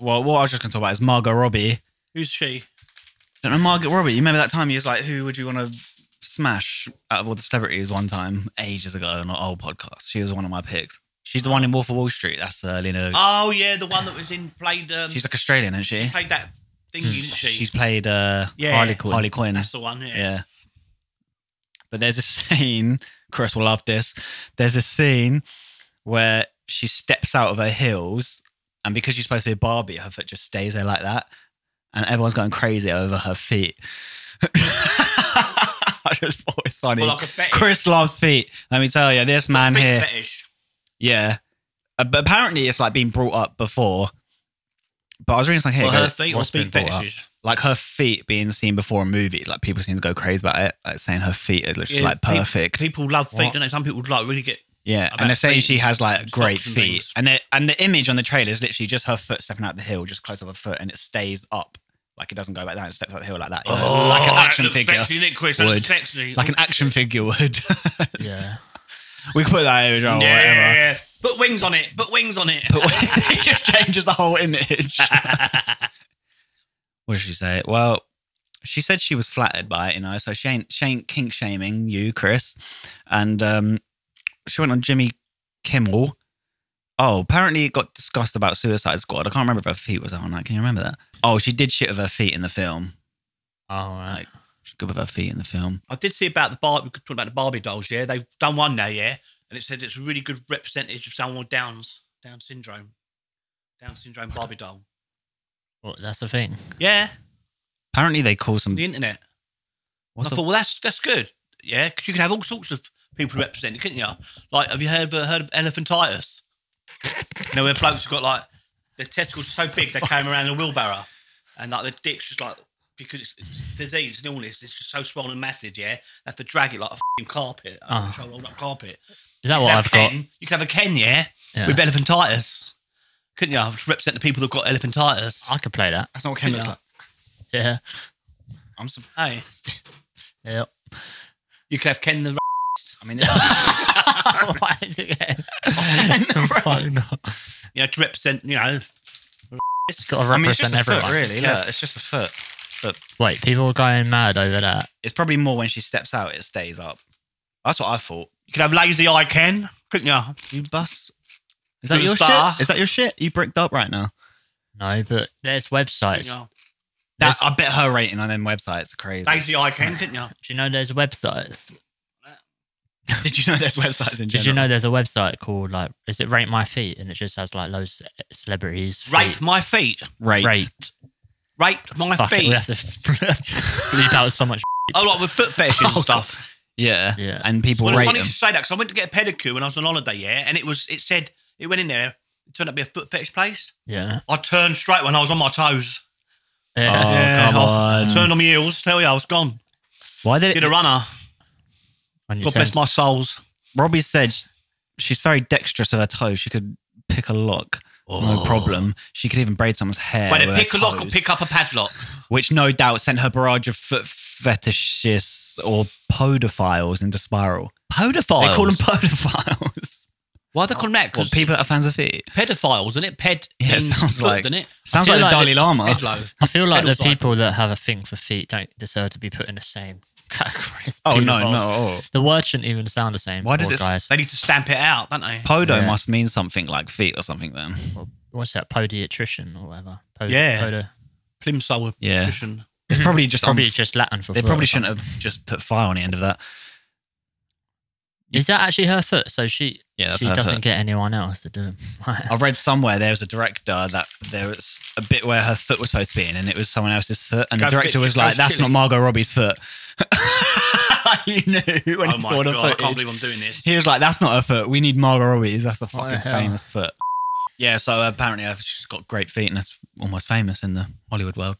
Well, what I was just going to talk about is Margot Robbie. Who's she? Don't know Margot Robbie. You remember that time you was like, who would you want to smash out of all the celebrities one time ages ago on an old podcast? She was one of my picks. She's the one in Wolf of Wall Street. That's uh, Lena. Oh yeah, the one that was in played. Um, She's like Australian, isn't she? played that thing, didn't she? She's played uh, Yeah. Harley Quinn. Harley Quinn. That's the one. Yeah. Yeah. But there's a scene, Chris will love this. There's a scene where she steps out of her heels, and because she's supposed to be a Barbie, her foot just stays there like that. And everyone's going crazy over her feet. I just thought it's funny. Well, like fetish. Chris loves feet. Let me tell you, this man here. fetish. Yeah. Uh, but apparently it's like been brought up before. But I was reading something here. Well, her feet or feet been fetishes. like her feet being seen before a movie, like people seem to go crazy about it, like saying her feet are just Yeah, like perfect. People love feet, What? don't they? Some people would like really get. Yeah, and they're saying she has like great feet, things. and the and the image on the trailer is literally just her foot stepping out the hill, just close up her foot, and it stays up, like it doesn't go back down. It steps out the hill like that, you know, Oh, like an action figure Sexy, isn't Chris? Would, sexy. like an action figure would. Yeah. we could put that image on, Yeah, whatever. yeah, yeah. Put wings on it. Put wings on it. It just changes the whole image. what did she say? Well, she said she was flattered by it, you know, so she ain't, she ain't kink shaming you, Chris. And um, she went on Jimmy Kimmel. Oh, apparently it got discussed about Suicide Squad. I can't remember if her feet was on that. Can you remember that? Oh, she did shit with her feet in the film. Oh, right. Like, she's good with her feet in the film. I did see about the Barbie. We could talk about the Barbie dolls. Yeah, they've done one now. Yeah, and it said it's a really good representation of someone with Downs Down syndrome, Down syndrome Barbie doll. Well, that's the thing. Yeah, Apparently they call some. the internet. What's I the, thought, well, that's that's good. Yeah, because you can have all sorts of people represented, couldn't you? Like, have you heard of, uh, heard of elephantitis? you know, where blokes have got like their testicles so big they came around in a wheelbarrow, and like their dick's just like because it's, it's disease, it's an illness, it's just so swollen and massive. Yeah, they have to drag it like a fing carpet, a Oh. rolled up carpet. Is that You what I've have got? Ken, You can have a Ken, yeah, Yeah. with elephantitis. Couldn't you? To represent the people who've got elephantitis. I could play that. that's not what Ken looks like. Yeah. I'm sur- Hey, Yeah. you could have Ken the. I mean, Why is it getting phone up? You know, to represent, you know, It's got to I mean, it's just represent a foot, everyone. really. Yeah. Look, it's just a foot. But Wait, people are going mad over that. it's probably more when she steps out, it stays up. That's what I thought. you could have lazy eye Ken, couldn't you? You bust. Is that Who's your a star? shit? Is that your shit? You bricked up right now. No, but there's websites. Couldn't you? That, I bet her rating on them websites are crazy. Lazy eye Ken, couldn't you? Do you know there's websites? Did you know there's websites in general? Did you know there's a website called like is it Rate My Feet and it just has like loads of celebrities Rape my feet. Rate. Rate. Rape my Fuck it, feet. we have to leave out so much. Oh, like with foot fetishes Oh, and stuff. Yeah. Yeah. And people Well, it's rate funny them. you should say that because I went to get a pedicure when I was on holiday, yeah, and it was it said it went in there. It turned out to be a foot fetish place. Yeah. I turned straight when I was on my toes. Yeah. Oh, yeah, come I on. turned on my heels. Tell you, I was gone. Why did Did it? a runner. When you God turn, bless my souls. Robbie said she's very dexterous with her toes. She could pick a lock. No oh. problem. She could even braid someone's hair. Wait, with pick a her lock or pick up a padlock. which no doubt sent her barrage of foot fetishists or podophiles into spiral. Pedophiles. They call them podophiles. Why are they calling that? Because people that are fans of feet. pedophiles, isn't it? Ped. Yeah, it sounds foot, like doesn't it? sounds I like the Dalai Lama. Pedlo. I feel like the Pedals like- people that have a thing for feet don't deserve to be put in the same category. Oh no, no. Oh. The word shouldn't even sound the same. Why does it- guys? They need to stamp it out, don't they? Podo Yeah. must mean something like feet or something then. What's that? Podiatrician or whatever. Pod- Yeah. Podo. Plimsoll with Yeah. nutrition. It's probably just Probably un- just Latin for They foot probably shouldn't have just put fire on the end of that. Is that actually her foot? So she Yeah, she doesn't foot. get anyone else to do it. Right. I read somewhere there was a director that there was a bit where her foot was supposed to be in, and it was someone else's foot, and the Goes bit- director was like, "That's not Margot Robbie's foot." you knew when Oh he my saw the god! I can't believe I'm doing this. He was like, "That's not her foot. We need Margot Robbie's. That's a What the fucking hell? famous foot." Yeah, so apparently uh, she's got great feet, and that's almost famous in the Hollywood world.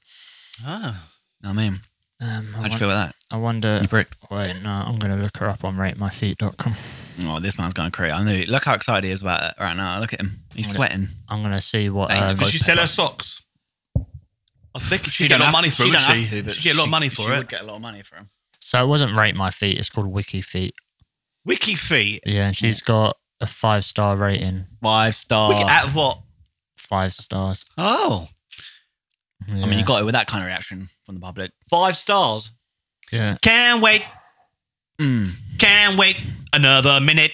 Oh, You know I mean, Um, How do you feel about that? I wonder. You brick. Wait, no, I'm going to look her up on ratemyfeet.com. Oh, this man's going crazy. I knew. Look how excited he is about it right now. Look at him. He's I'm sweating. I'm going to see what. Hey, Um, Does she sell her socks? I think she, She get a lot of have- money for she it. don't would have she? to, but She'd get a lot of money for she it. would get a lot of money for him. so it wasn't Rate My Feet. It's called Wiki Feet. Wiki feet. Yeah, and she's got a five star rating. Five star. Wiki, out of what? five stars. Oh, I mean, you got it with that kind of reaction from the public. five stars. yeah. Can't wait. Mm. Can't wait another minute.